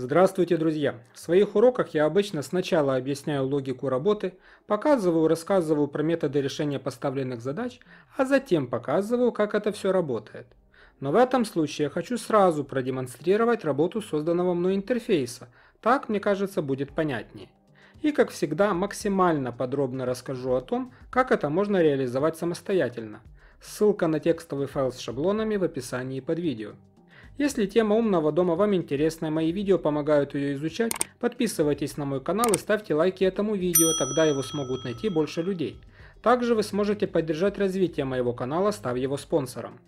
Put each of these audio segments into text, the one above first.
Здравствуйте, друзья! В своих уроках я обычно сначала объясняю логику работы, показываю, рассказываю про методы решения поставленных задач, а затем показываю, как это все работает. Но в этом случае я хочу сразу продемонстрировать работу созданного мной интерфейса, так, мне кажется, будет понятнее. И, как всегда, максимально подробно расскажу о том, как это можно реализовать самостоятельно. Ссылка на текстовый файл с шаблонами в описании под видео. Если тема умного дома вам интересна, мои видео помогают ее изучать, подписывайтесь на мой канал и ставьте лайки этому видео, тогда его смогут найти больше людей. Также вы сможете поддержать развитие моего канала, став его спонсором.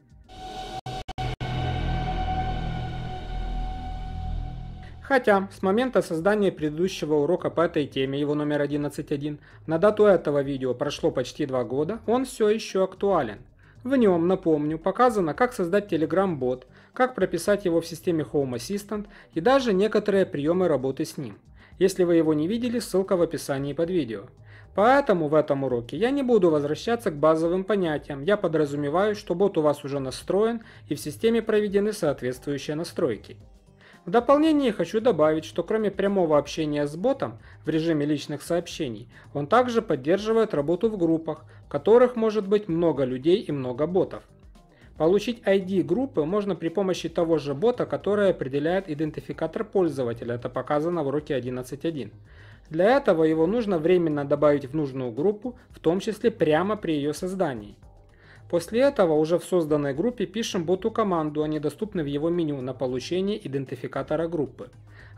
Хотя, с момента создания предыдущего урока по этой теме, его номер 11.1, на дату этого видео прошло почти два года, он все еще актуален. В нем, напомню, показано, как создать Telegram-бот, как прописать его в системе Home Assistant и даже некоторые приемы работы с ним. Если вы его не видели, ссылка в описании под видео. Поэтому в этом уроке я не буду возвращаться к базовым понятиям, я подразумеваю, что бот у вас уже настроен и в системе проведены соответствующие настройки. В дополнение хочу добавить, что кроме прямого общения с ботом в режиме личных сообщений, он также поддерживает работу в группах, в которых может быть много людей и много ботов. Получить ID группы можно при помощи того же бота, который определяет идентификатор пользователя, это показано в уроке 11.1. Для этого его нужно временно добавить в нужную группу, в том числе прямо при ее создании. После этого уже в созданной группе пишем боту команду, они доступны в его меню на получение идентификатора группы.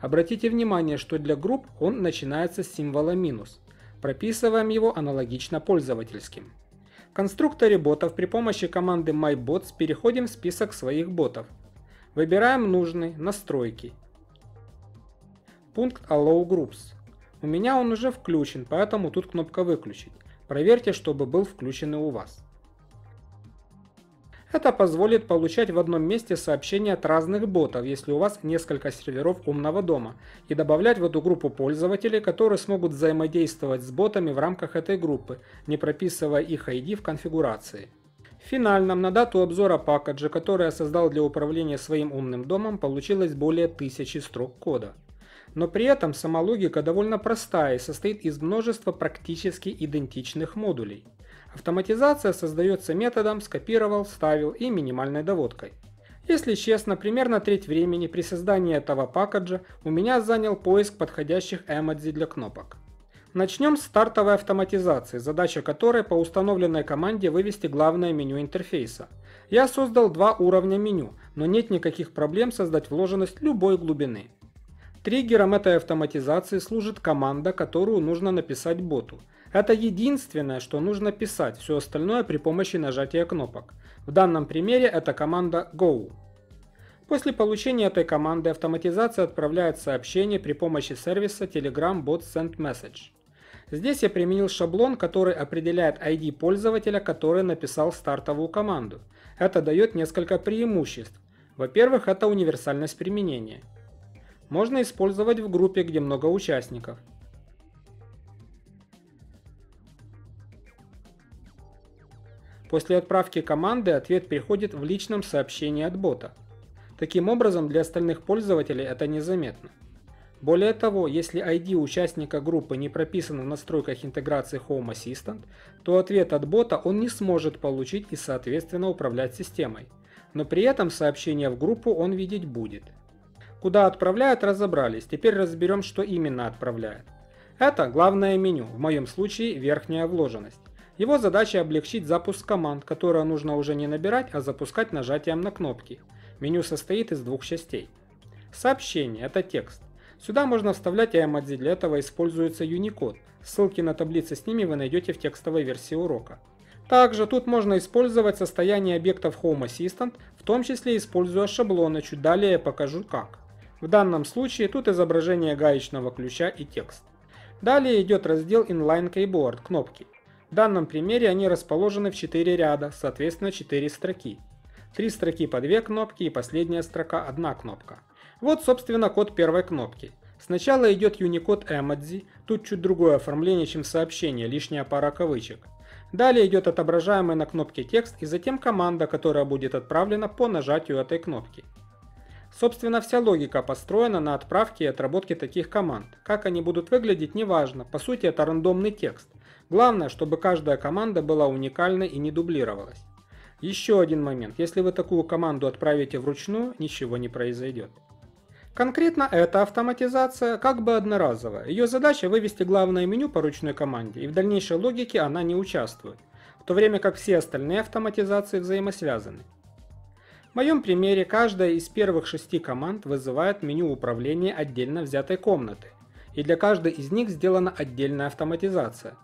Обратите внимание, что для групп он начинается с символа минус. Прописываем его аналогично пользовательским. В конструкторе ботов при помощи команды mybots переходим в список своих ботов. Выбираем нужный «Настройки». Пункт Allow Groups. У меня он уже включен, поэтому тут кнопка «Выключить». Проверьте, чтобы был включен и у вас. Это позволит получать в одном месте сообщения от разных ботов, если у вас несколько серверов умного дома, и добавлять в эту группу пользователей, которые смогут взаимодействовать с ботами в рамках этой группы, не прописывая их ID в конфигурации. В финальном на дату обзора пакеджа, который я создал для управления своим умным домом, получилось более тысячи строк кода. Но при этом сама логика довольно простая и состоит из множества практически идентичных модулей. Автоматизация создается методом «скопировал», «вставил» и минимальной доводкой. Если честно, примерно треть времени при создании этого пакеджа у меня занял поиск подходящих эмодзи для кнопок. Начнем с стартовой автоматизации, задача которой по установленной команде вывести главное меню интерфейса. Я создал два уровня меню, но нет никаких проблем создать вложенность любой глубины. Триггером этой автоматизации служит команда, которую нужно написать боту. Это единственное, что нужно писать, все остальное при помощи нажатия кнопок. В данном примере это команда Go. После получения этой команды автоматизация отправляет сообщение при помощи сервиса Telegram Bot Send Message. Здесь я применил шаблон, который определяет ID пользователя, который написал стартовую команду. Это дает несколько преимуществ. Во-первых, это универсальность применения. Можно использовать в группе, где много участников. После отправки команды ответ приходит в личном сообщении от бота. Таким образом, для остальных пользователей это незаметно. Более того, если ID участника группы не прописан в настройках интеграции Home Assistant, то ответ от бота он не сможет получить и соответственно управлять системой. Но при этом сообщение в группу он видеть будет. Куда отправляют, разобрались. Теперь разберем, что именно отправляет. Это главное меню, в моем случае верхняя вложенность. Его задача облегчить запуск команд, которые нужно уже не набирать, а запускать нажатием на кнопки. Меню состоит из двух частей. Сообщение – это текст. Сюда можно вставлять эмодзи, для этого используется Unicode. Ссылки на таблицы с ними вы найдете в текстовой версии урока. Также тут можно использовать состояние объектов Home Assistant, в том числе используя шаблоны, чуть далее я покажу как. В данном случае тут изображение гаечного ключа и текст. Далее идет раздел Inline Keyboard, кнопки. В данном примере они расположены в 4 ряда, соответственно 4 строки. Три строки по две кнопки и последняя строка одна кнопка. Вот собственно код первой кнопки. Сначала идет Unicode Emoji, тут чуть другое оформление, чем сообщение, лишняя пара кавычек. Далее идет отображаемый на кнопке текст и затем команда, которая будет отправлена по нажатию этой кнопки. Собственно, вся логика построена на отправке и отработке таких команд. Как они будут выглядеть, неважно. По сути, это рандомный текст. Главное, чтобы каждая команда была уникальной и не дублировалась. Еще один момент. Если вы такую команду отправите вручную, ничего не произойдет. Конкретно эта автоматизация как бы одноразовая. Ее задача вывести главное меню по ручной команде, и в дальнейшей логике она не участвует, в то время как все остальные автоматизации взаимосвязаны. В моем примере каждая из первых шести команд вызывает меню управления отдельно взятой комнаты, и для каждой из них сделана отдельная автоматизация.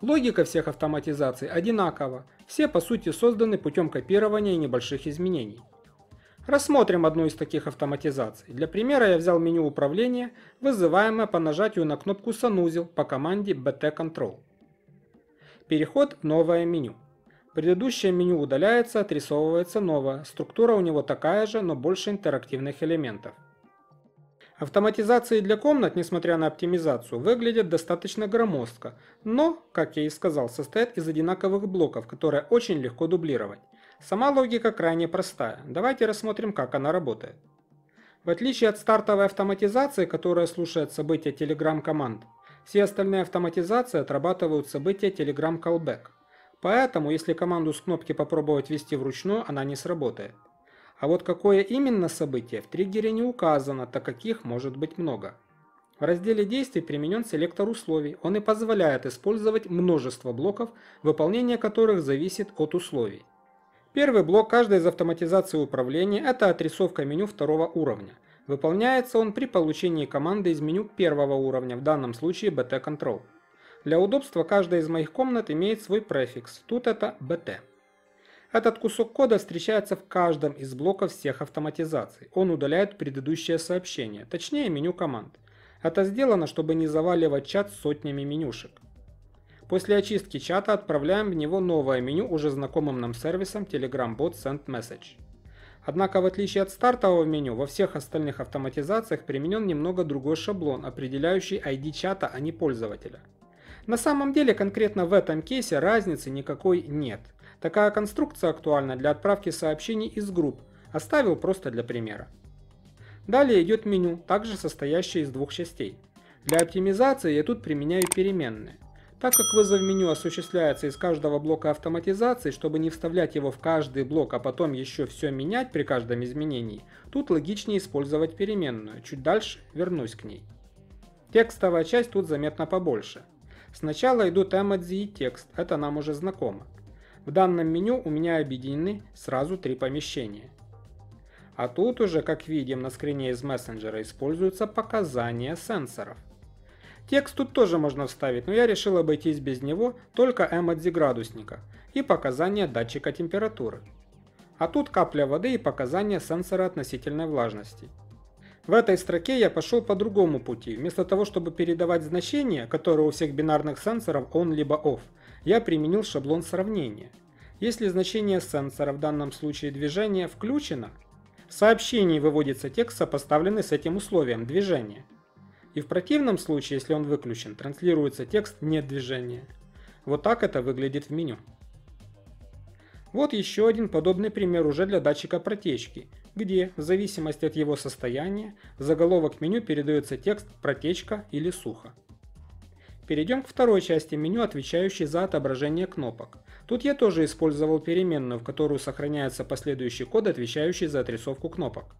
Логика всех автоматизаций одинакова, все по сути созданы путем копирования и небольших изменений. Рассмотрим одну из таких автоматизаций. Для примера я взял меню управления, вызываемое по нажатию на кнопку санузел по команде BT Control. Переход в новое меню. Предыдущее меню удаляется, отрисовывается новое. Структура у него такая же, но больше интерактивных элементов. Автоматизации для комнат, несмотря на оптимизацию, выглядят достаточно громоздко, но, как я и сказал, состоят из одинаковых блоков, которые очень легко дублировать. Сама логика крайне простая. Давайте рассмотрим, как она работает. В отличие от стартовой автоматизации, которая слушает события Telegram команд, все остальные автоматизации отрабатывают события Telegram callback. Поэтому, если команду с кнопки попробовать ввести вручную, она не сработает. А вот какое именно событие в триггере не указано, так как их может быть много. В разделе действий применен селектор условий. Он и позволяет использовать множество блоков, выполнение которых зависит от условий. Первый блок каждой из автоматизаций управления – это отрисовка меню второго уровня. Выполняется он при получении команды из меню первого уровня, в данном случае BT Control. Для удобства каждая из моих комнат имеет свой префикс, тут это BT. Этот кусок кода встречается в каждом из блоков всех автоматизаций. Он удаляет предыдущее сообщение, точнее меню команд. Это сделано, чтобы не заваливать чат сотнями менюшек. После очистки чата отправляем в него новое меню уже знакомым нам сервисом Telegram Bot Send Message. Однако в отличие от стартового меню, во всех остальных автоматизациях применен немного другой шаблон, определяющий ID чата, а не пользователя. На самом деле конкретно в этом кейсе разницы никакой нет. Такая конструкция актуальна для отправки сообщений из групп, оставил просто для примера. Далее идет меню, также состоящее из двух частей. Для оптимизации я тут применяю переменные. Так как вызов меню осуществляется из каждого блока автоматизации, чтобы не вставлять его в каждый блок, а потом еще все менять при каждом изменении, тут логичнее использовать переменную, чуть дальше вернусь к ней. Текстовая часть тут заметно побольше. Сначала идут эмодзи и текст, это нам уже знакомо. В данном меню у меня объединены сразу три помещения. А тут уже, как видим на скрине из мессенджера, используются показания сенсоров. Текст тут тоже можно вставить, но я решил обойтись без него, только эмодзи градусника и показания датчика температуры. А тут капля воды и показания сенсора относительной влажности. В этой строке я пошел по другому пути. Вместо того, чтобы передавать значения, которые у всех бинарных сенсоров on либо off, я применил шаблон сравнения. Если значение сенсора, в данном случае движение, включено, в сообщении выводится текст, сопоставленный с этим условием движения. И в противном случае, если он выключен, транслируется текст «нет движения». Вот так это выглядит в меню. Вот еще один подобный пример уже для датчика протечки, где, в зависимости от его состояния, в заголовок меню передается текст «протечка» или «сухо». Перейдем к второй части меню, отвечающей за отображение кнопок. Тут я тоже использовал переменную, в которую сохраняется последующий код, отвечающий за отрисовку кнопок.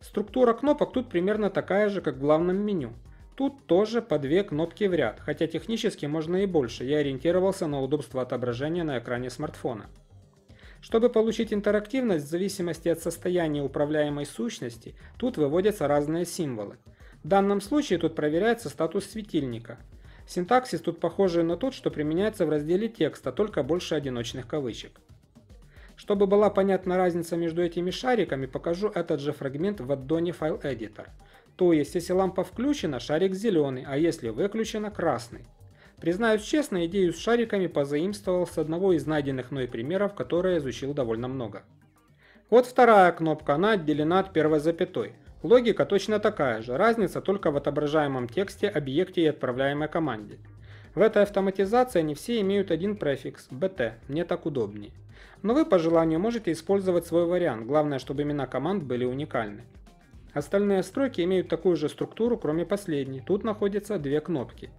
Структура кнопок тут примерно такая же, как в главном меню. Тут тоже по две кнопки в ряд, хотя технически можно и больше, я ориентировался на удобство отображения на экране смартфона. Чтобы получить интерактивность в зависимости от состояния управляемой сущности, тут выводятся разные символы. В данном случае тут проверяется статус светильника. Синтаксис тут похожий на тот, что применяется в разделе текста, только больше одиночных кавычек. Чтобы была понятна разница между этими шариками, покажу этот же фрагмент в аддоне File Editor. То есть, если лампа включена, шарик зеленый, а если выключена, красный. Признаюсь честно, идею с шариками позаимствовал с одного из найденных мной примеров, которые изучил довольно много. Вот вторая кнопка, она отделена от первой запятой. Логика точно такая же, разница только в отображаемом тексте, объекте и отправляемой команде. В этой автоматизации они все имеют один префикс – BT, мне так удобнее. Но вы по желанию можете использовать свой вариант, главное, чтобы имена команд были уникальны. Остальные стройки имеют такую же структуру, кроме последней. Тут находятся две кнопки.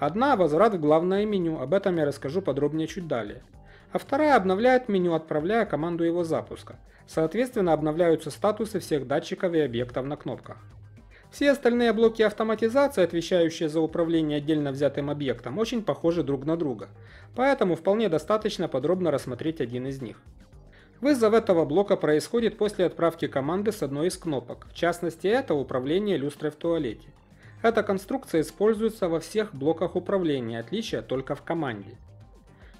Одна – возврат в главное меню, об этом я расскажу подробнее чуть далее. А вторая обновляет меню, отправляя команду его запуска. Соответственно, обновляются статусы всех датчиков и объектов на кнопках. Все остальные блоки автоматизации, отвечающие за управление отдельно взятым объектом, очень похожи друг на друга, поэтому вполне достаточно подробно рассмотреть один из них. Вызов этого блока происходит после отправки команды с одной из кнопок, в частности это управление люстрой в туалете. Эта конструкция используется во всех блоках управления, отличие только в команде.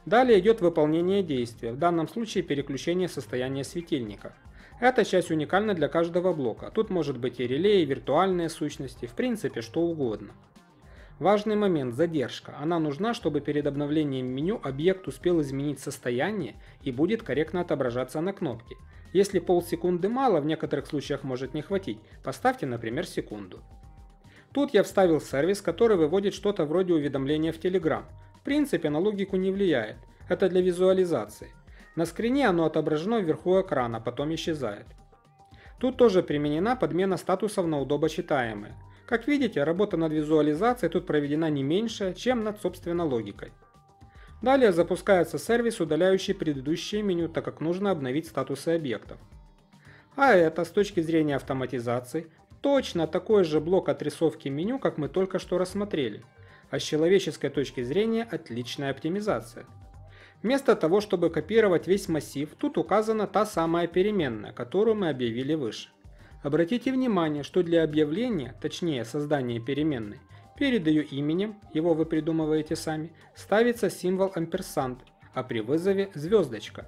Далее идет выполнение действия, в данном случае переключение состояния светильника. Эта часть уникальна для каждого блока. Тут может быть и реле, и виртуальные сущности, в принципе что угодно. Важный момент – задержка. Она нужна, чтобы перед обновлением меню объект успел изменить состояние и будет корректно отображаться на кнопке. Если полсекунды мало, в некоторых случаях может не хватить, поставьте, например, секунду. Тут я вставил сервис, который выводит что-то вроде уведомления в Telegram. В принципе, на логику не влияет. Это для визуализации. На скрине оно отображено вверху экрана, потом исчезает. Тут тоже применена подмена статусов на удобочитаемые. Как видите, работа над визуализацией тут проведена не меньше, чем над собственно логикой. Далее запускается сервис, удаляющий предыдущее меню, так как нужно обновить статусы объектов. А это, с точки зрения автоматизации, точно такой же блок отрисовки меню, как мы только что рассмотрели. А с человеческой точки зрения отличная оптимизация. Вместо того, чтобы копировать весь массив, тут указана та самая переменная, которую мы объявили выше. Обратите внимание, что для объявления, точнее создания переменной, перед ее именем, его вы придумываете сами, ставится символ амперсанд, а при вызове звездочка.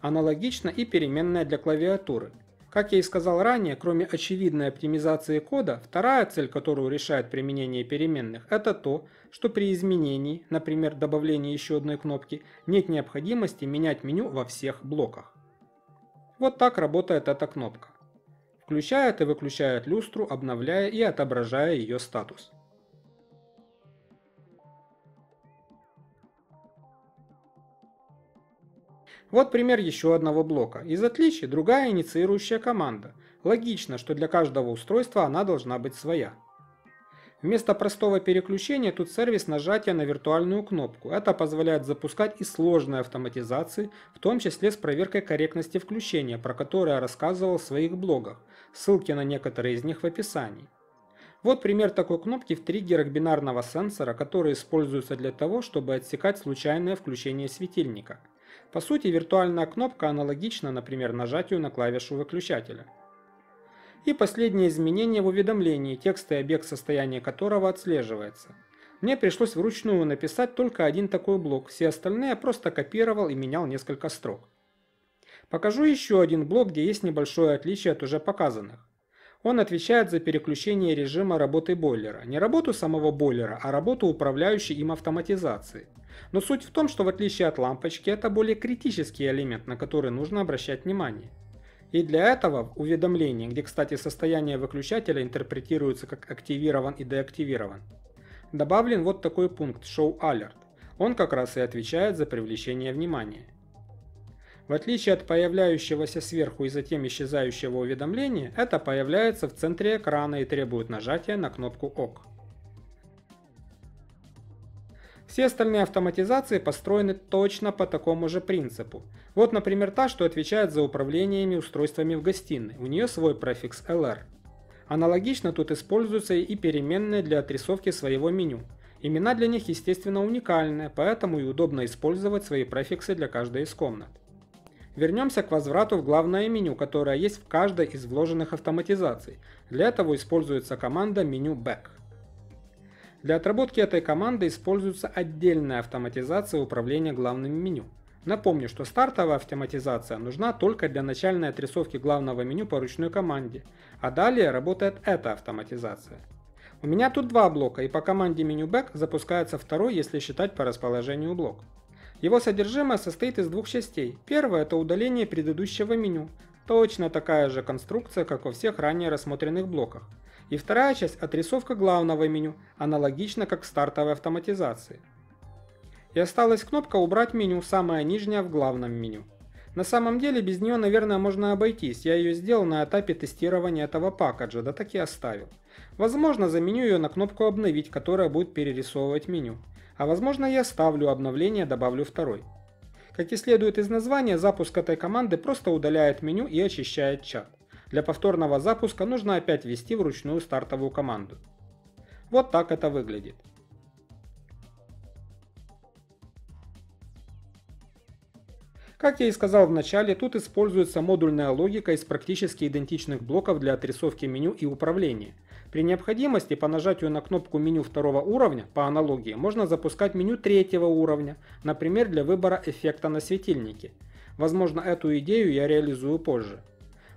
Аналогично и переменная для клавиатуры. Как я и сказал ранее, кроме очевидной оптимизации кода, вторая цель, которую решает применение переменных, это то, что при изменении, например, добавлении еще одной кнопки, нет необходимости менять меню во всех блоках. Вот так работает эта кнопка. Включает и выключает люстру, обновляя и отображая ее статус. Вот пример еще одного блока. Из отличий другая инициирующая команда. Логично, что для каждого устройства она должна быть своя. Вместо простого переключения тут сервис нажатия на виртуальную кнопку. Это позволяет запускать и сложные автоматизации, в том числе с проверкой корректности включения, про которые я рассказывал в своих блогах. Ссылки на некоторые из них в описании. Вот пример такой кнопки в триггерах бинарного сенсора, которые используются для того, чтобы отсекать случайное включение светильника. По сути, виртуальная кнопка аналогична, например, нажатию на клавишу выключателя. И последнее изменение в уведомлении, текста и объект состояния которого отслеживается. Мне пришлось вручную написать только один такой блок, все остальные просто копировал и менял несколько строк. Покажу еще один блок, где есть небольшое отличие от уже показанных. Он отвечает за переключение режима работы бойлера. Не работу самого бойлера, а работу управляющей им автоматизации. Но суть в том, что в отличие от лампочки, это более критический элемент, на который нужно обращать внимание. И для этого в уведомлении, где, кстати, состояние выключателя интерпретируется как активирован и деактивирован, добавлен вот такой пункт Show Alert. Он как раз и отвечает за привлечение внимания. В отличие от появляющегося сверху и затем исчезающего уведомления, это появляется в центре экрана и требует нажатия на кнопку ОК. Все остальные автоматизации построены точно по такому же принципу. Вот, например, та, что отвечает за управлениями устройствами в гостиной. У нее свой префикс LR. Аналогично тут используются и переменные для отрисовки своего меню. Имена для них, естественно, уникальные, поэтому и удобно использовать свои префиксы для каждой из комнат. Вернемся к возврату в главное меню, которое есть в каждой из вложенных автоматизаций. Для этого используется команда меню back. Для отработки этой команды используется отдельная автоматизация управления главным меню. Напомню, что стартовая автоматизация нужна только для начальной отрисовки главного меню по ручной команде, а далее работает эта автоматизация. У меня тут два блока, и по команде меню back запускается второй, если считать по расположению блок. Его содержимое состоит из двух частей. Первое – это удаление предыдущего меню. Точно такая же конструкция, как во всех ранее рассмотренных блоках. И вторая часть – отрисовка главного меню, аналогично как в стартовой автоматизации. И осталась кнопка «Убрать меню», самая нижняя в главном меню. На самом деле без нее, наверное, можно обойтись. Я ее сделал на этапе тестирования этого пакеджа, да так и оставил. Возможно, заменю ее на кнопку «Обновить», которая будет перерисовывать меню. А возможно, я оставлю обновление, добавлю второй. Как и следует из названия, запуск этой команды просто удаляет меню и очищает чат. Для повторного запуска нужно опять ввести вручную стартовую команду. Вот так это выглядит. Как я и сказал в начале, тут используется модульная логика из практически идентичных блоков для отрисовки меню и управления. При необходимости по нажатию на кнопку меню второго уровня, по аналогии, можно запускать меню третьего уровня, например, для выбора эффекта на светильнике. Возможно, эту идею я реализую позже.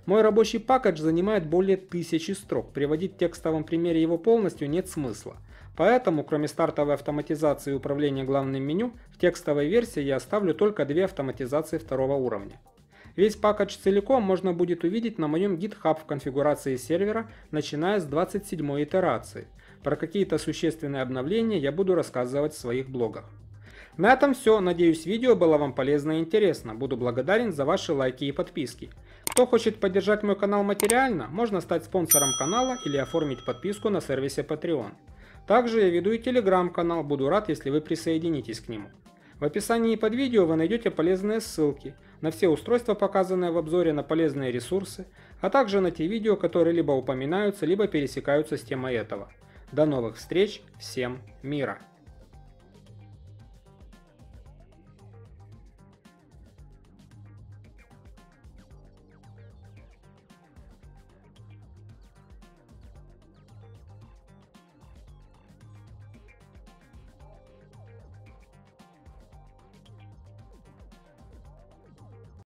Мой рабочий пакет занимает более тысячи строк, приводить в текстовом примере его полностью нет смысла. Поэтому, кроме стартовой автоматизации управления главным меню, в текстовой версии я оставлю только две автоматизации второго уровня. Весь пакет целиком можно будет увидеть на моем GitHub в конфигурации сервера, начиная с 27 итерации. Про какие-то существенные обновления я буду рассказывать в своих блогах. На этом все. Надеюсь, видео было вам полезно и интересно. Буду благодарен за ваши лайки и подписки. Кто хочет поддержать мой канал материально, можно стать спонсором канала или оформить подписку на сервисе Patreon. Также я веду и телеграм-канал, буду рад, если вы присоединитесь к нему. В описании под видео вы найдете полезные ссылки на все устройства, показанные в обзоре на полезные ресурсы, а также на те видео, которые либо упоминаются, либо пересекаются с темой этого. До новых встреч, всем мира!